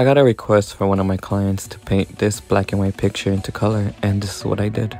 I got a request for one of my clients to paint this black and white picture into color and this is what I did.